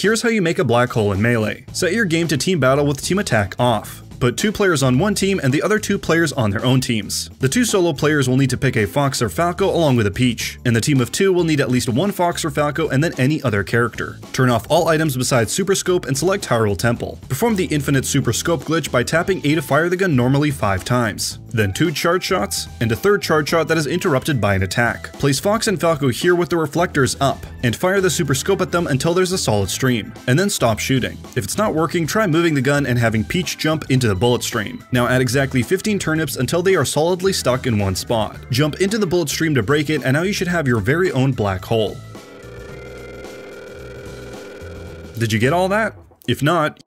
Here's how you make a black hole in Melee. Set your game to team battle with team attack off. Put two players on one team and the other two players on their own teams. The two solo players will need to pick a Fox or Falco along with a Peach, and the team of two will need at least one Fox or Falco and then any other character. Turn off all items besides Super Scope and select Hyrule Temple. Perform the infinite Super Scope glitch by tapping A to fire the gun normally 5 times. Then two charge shots, and a third charge shot that is interrupted by an attack. Place Fox and Falco here with the reflectors up, and fire the Super Scope at them until there's a solid stream, and then stop shooting. If it's not working, try moving the gun and having Peach jump into the bullet stream. Now add exactly 15 turnips until they are solidly stuck in one spot. Jump into the bullet stream to break it and now you should have your very own black hole. Did you get all that? If not,